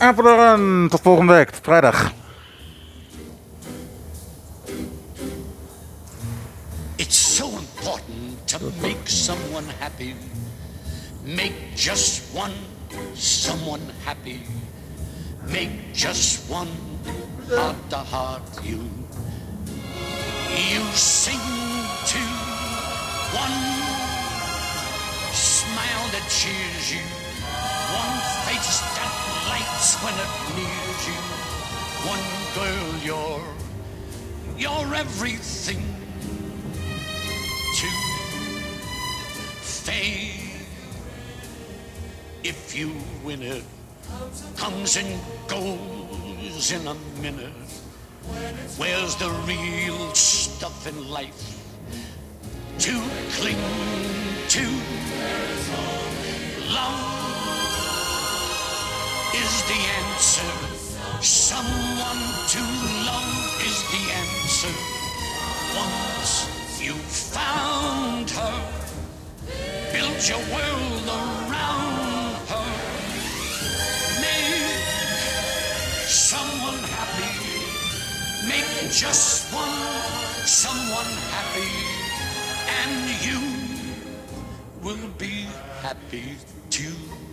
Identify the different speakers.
Speaker 1: Ah, Apeldoorn. Ehm, tot volgende week, tot vrijdag.
Speaker 2: It's so important to make someone happy. Make just one someone happy. Make just one heart to heart you. You sing to one smile that cheers you. One when it nears you. One girl, you're, you're everything to fame. If you win it, comes and goes in a minute. Where's the real stuff in life to cling to? Love is the answer. Someone to love is the answer. Once you found her, build your world around her. Make someone happy. Make just one someone happy. And you will be happy too.